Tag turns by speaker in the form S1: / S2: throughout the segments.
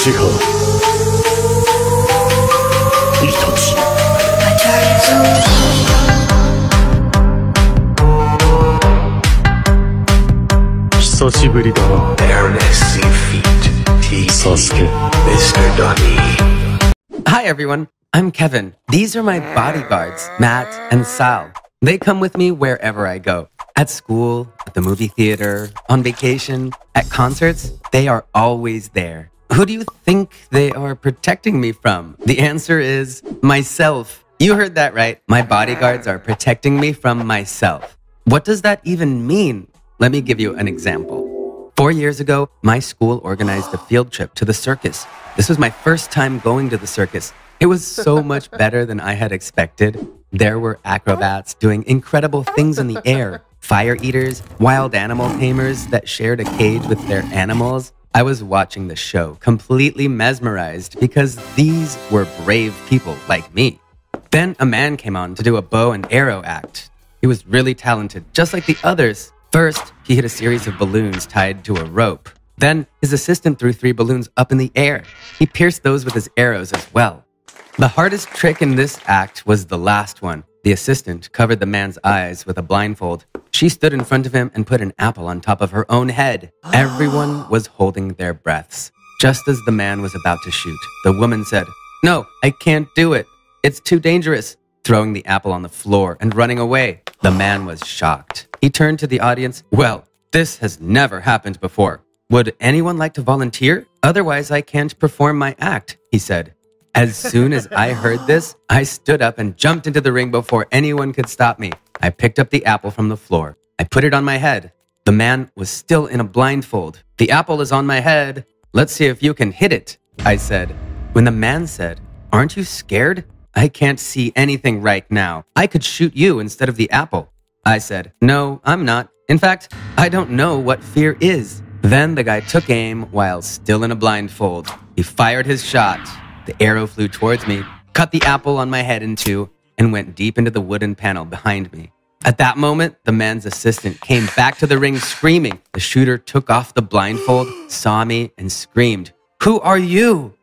S1: 命が命
S2: I tried so
S1: 久しぶりだな
S3: Baroness Seafeet.
S1: Sasuke.
S3: Mr. Donnie.
S4: Hi, everyone. I'm Kevin. These are my bodyguards, Matt and Sal. They come with me wherever I go. At school, at the movie theater, on vacation, at concerts, they are always there. Who do you think they are protecting me from? The answer is myself. You heard that right. My bodyguards are protecting me from myself. What does that even mean? Let me give you an example. Four years ago, my school organized a field trip to the circus. This was my first time going to the circus. It was so much better than I had expected. There were acrobats doing incredible things in the air, fire eaters, wild animal tamers that shared a cage with their animals. I was watching the show, completely mesmerized because these were brave people like me. Then a man came on to do a bow and arrow act. He was really talented, just like the others. First, he hit a series of balloons tied to a rope. Then, his assistant threw three balloons up in the air. He pierced those with his arrows as well. The hardest trick in this act was the last one. The assistant covered the man's eyes with a blindfold. She stood in front of him and put an apple on top of her own head. Everyone was holding their breaths. Just as the man was about to shoot, the woman said, No, I can't do it. It's too dangerous. Throwing the apple on the floor and running away. The man was shocked. He turned to the audience. Well, this has never happened before. Would anyone like to volunteer? Otherwise, I can't perform my act, he said. As soon as I heard this, I stood up and jumped into the ring before anyone could stop me. I picked up the apple from the floor. I put it on my head. The man was still in a blindfold. The apple is on my head. Let's see if you can hit it, I said. When the man said, Aren't you scared? I can't see anything right now. I could shoot you instead of the apple. I said, No, I'm not. In fact, I don't know what fear is. Then the guy took aim while still in a blindfold. He fired his shot. The arrow flew towards me, cut the apple on my head in two, and went deep into the wooden panel behind me. At that moment, the man's assistant came back to the ring screaming. The shooter took off the blindfold, saw me, and screamed, Who are you?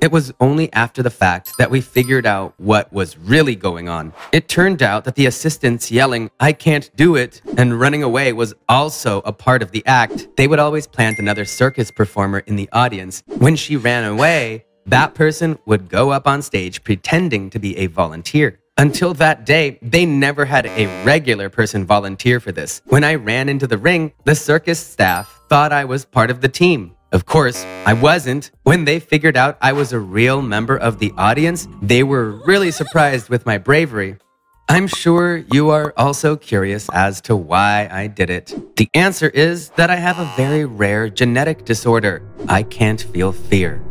S4: It was only after the fact that we figured out what was really going on. It turned out that the assistants yelling, I can't do it, and running away was also a part of the act. They would always plant another circus performer in the audience. When she ran away, that person would go up on stage pretending to be a volunteer. Until that day, they never had a regular person volunteer for this. When I ran into the ring, the circus staff thought I was part of the team. Of course, I wasn't. When they figured out I was a real member of the audience, they were really surprised with my bravery. I'm sure you are also curious as to why I did it. The answer is that I have a very rare genetic disorder. I can't feel fear.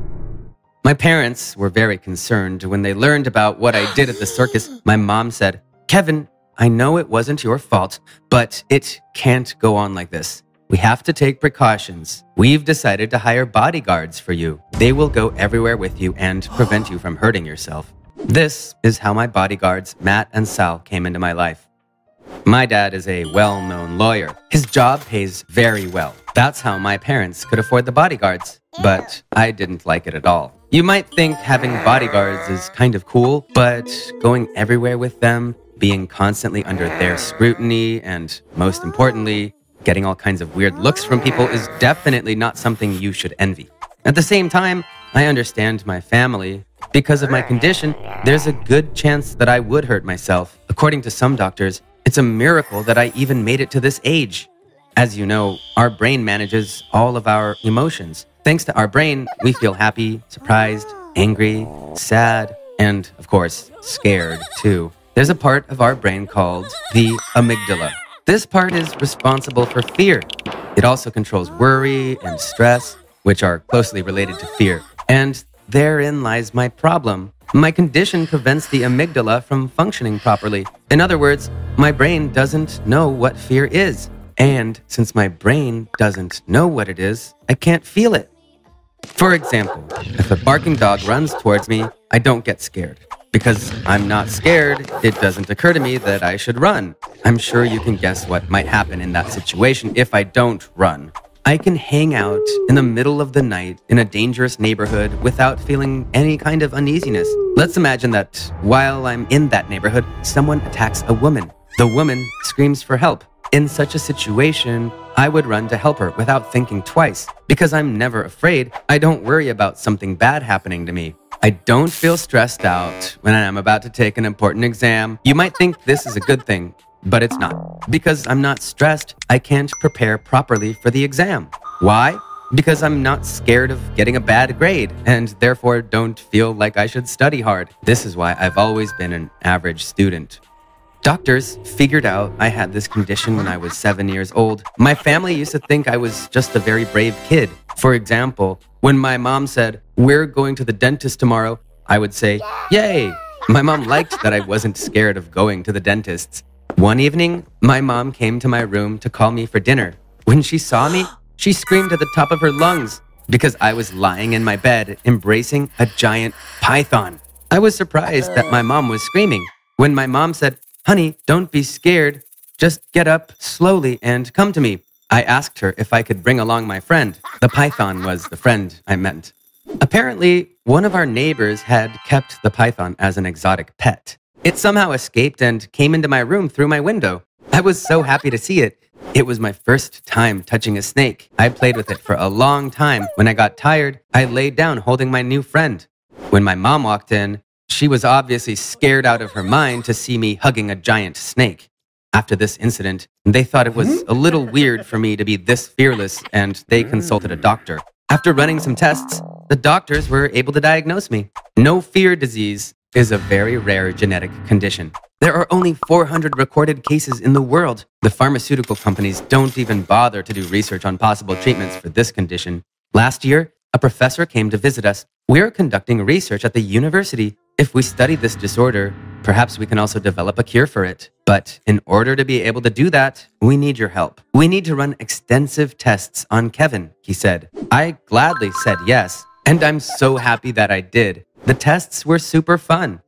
S4: My parents were very concerned when they learned about what I did at the circus. My mom said, Kevin, I know it wasn't your fault, but it can't go on like this. We have to take precautions. We've decided to hire bodyguards for you. They will go everywhere with you and prevent you from hurting yourself. This is how my bodyguards, Matt and Sal, came into my life. My dad is a well known lawyer. His job pays very well. That's how my parents could afford the bodyguards. But I didn't like it at all. You might think having bodyguards is kind of cool, but going everywhere with them, being constantly under their scrutiny, and most importantly, getting all kinds of weird looks from people is definitely not something you should envy. At the same time, I understand my family. Because of my condition, there's a good chance that I would hurt myself. According to some doctors, it's a miracle that I even made it to this age. As you know, our brain manages all of our emotions. Thanks to our brain, we feel happy, surprised, angry, sad, and, of course, scared too. There's a part of our brain called the amygdala. This part is responsible for fear. It also controls worry and stress, which are closely related to fear. And therein lies my problem. My condition prevents the amygdala from functioning properly. In other words, my brain doesn't know what fear is. And since my brain doesn't know what it is, I can't feel it. For example, if a barking dog runs towards me, I don't get scared. Because I'm not scared, it doesn't occur to me that I should run. I'm sure you can guess what might happen in that situation if I don't run. I can hang out in the middle of the night in a dangerous neighborhood without feeling any kind of uneasiness. Let's imagine that while I'm in that neighborhood, someone attacks a woman. The woman screams for help. In such a situation, I would run to help her without thinking twice. Because I'm never afraid, I don't worry about something bad happening to me. I don't feel stressed out when I'm about to take an important exam. You might think this is a good thing, but it's not. Because I'm not stressed, I can't prepare properly for the exam. Why? Because I'm not scared of getting a bad grade and therefore don't feel like I should study hard. This is why I've always been an average student. Doctors figured out I had this condition when I was seven years old. My family used to think I was just a very brave kid. For example, when my mom said, We're going to the dentist tomorrow, I would say, Yay! My mom liked that I wasn't scared of going to the dentist's. One evening, my mom came to my room to call me for dinner. When she saw me, she screamed at the top of her lungs because I was lying in my bed embracing a giant python. I was surprised that my mom was screaming. When my mom said, Honey, don't be scared. Just get up slowly and come to me. I asked her if I could bring along my friend. The python was the friend I meant. Apparently, one of our neighbors had kept the python as an exotic pet. It somehow escaped and came into my room through my window. I was so happy to see it. It was my first time touching a snake. I played with it for a long time. When I got tired, I laid down holding my new friend. When my mom walked in, she was obviously scared out of her mind to see me hugging a giant snake. After this incident, they thought it was a little weird for me to be this fearless and they consulted a doctor. After running some tests, the doctors were able to diagnose me. No fear disease is a very rare genetic condition. There are only 400 recorded cases in the world. The pharmaceutical companies don't even bother to do research on possible treatments for this condition. Last year, a professor came to visit us. We're conducting research at the university. If we study this disorder, perhaps we can also develop a cure for it. But in order to be able to do that, we need your help. We need to run extensive tests on Kevin, he said. I gladly said yes, and I'm so happy that I did. The tests were super fun.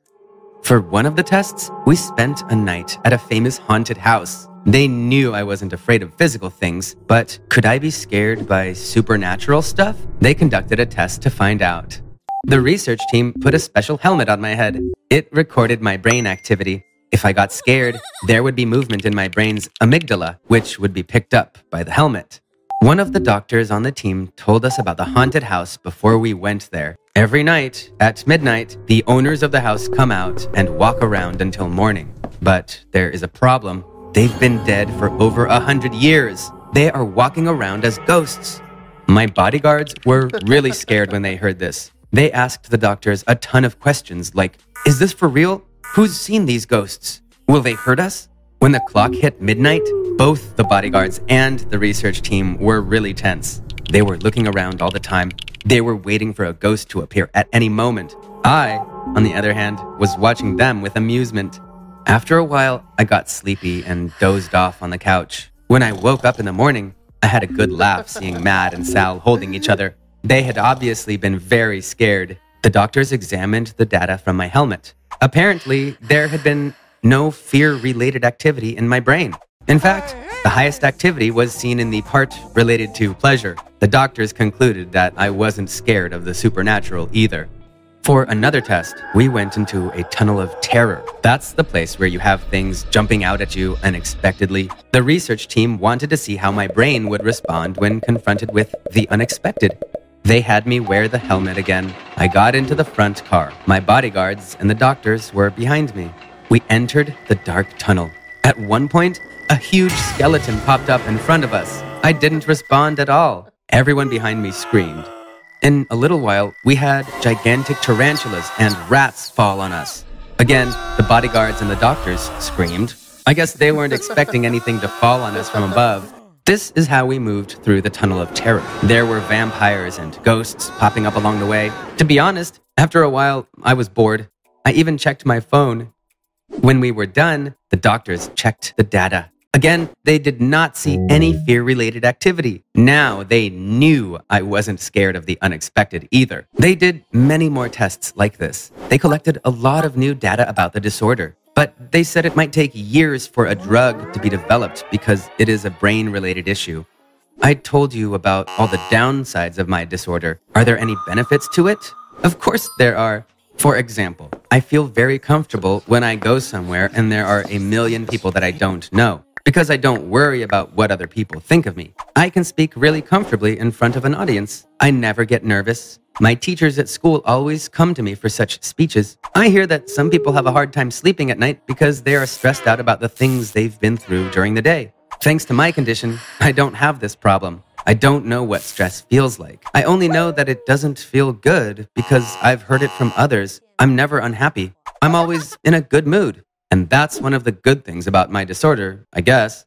S4: For one of the tests, we spent a night at a famous haunted house. They knew I wasn't afraid of physical things, but could I be scared by supernatural stuff? They conducted a test to find out. The research team put a special helmet on my head. It recorded my brain activity. If I got scared, there would be movement in my brain's amygdala, which would be picked up by the helmet. One of the doctors on the team told us about the haunted house before we went there. Every night, at midnight, the owners of the house come out and walk around until morning. But there is a problem. They've been dead for over a hundred years. They are walking around as ghosts. My bodyguards were really scared when they heard this. They asked the doctors a ton of questions like, Is this for real? Who's seen these ghosts? Will they hurt us? When the clock hit midnight, both the bodyguards and the research team were really tense. They were looking around all the time. They were waiting for a ghost to appear at any moment. I, on the other hand, was watching them with amusement. After a while, I got sleepy and dozed off on the couch. When I woke up in the morning, I had a good laugh seeing Matt and Sal holding each other. They had obviously been very scared. The doctors examined the data from my helmet. Apparently, there had been no fear related activity in my brain. In fact, the highest activity was seen in the part related to pleasure. The doctors concluded that I wasn't scared of the supernatural either. For another test, we went into a tunnel of terror. That's the place where you have things jumping out at you unexpectedly. The research team wanted to see how my brain would respond when confronted with the unexpected. They had me wear the helmet again. I got into the front car. My bodyguards and the doctors were behind me. We entered the dark tunnel. At one point, a huge skeleton popped up in front of us. I didn't respond at all. Everyone behind me screamed. In a little while, we had gigantic tarantulas and rats fall on us. Again, the bodyguards and the doctors screamed. I guess they weren't expecting anything to fall on us from above. This is how we moved through the tunnel of terror. There were vampires and ghosts popping up along the way. To be honest, after a while, I was bored. I even checked my phone. When we were done, the doctors checked the data. Again, they did not see any fear related activity. Now they knew I wasn't scared of the unexpected either. They did many more tests like this. They collected a lot of new data about the disorder. But they said it might take years for a drug to be developed because it is a brain related issue. I told you about all the downsides of my disorder. Are there any benefits to it? Of course there are. For example, I feel very comfortable when I go somewhere and there are a million people that I don't know because I don't worry about what other people think of me. I can speak really comfortably in front of an audience. I never get nervous. My teachers at school always come to me for such speeches. I hear that some people have a hard time sleeping at night because they are stressed out about the things they've been through during the day. Thanks to my condition, I don't have this problem. I don't know what stress feels like. I only know that it doesn't feel good because I've heard it from others. I'm never unhappy. I'm always in a good mood. And that's one of the good things about my disorder, I guess.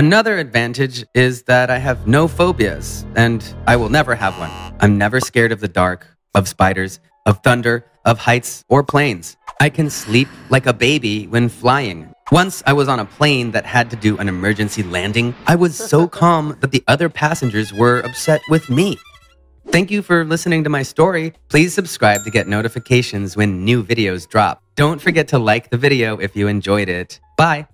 S4: Another advantage is that I have no phobias, and I will never have one. I'm never scared of the dark, of spiders, of thunder, of heights, or planes. I can sleep like a baby when flying. Once I was on a plane that had to do an emergency landing. I was so calm that the other passengers were upset with me. Thank you for listening to my story. Please subscribe to get notifications when new videos drop. Don't forget to like the video if you enjoyed it. Bye.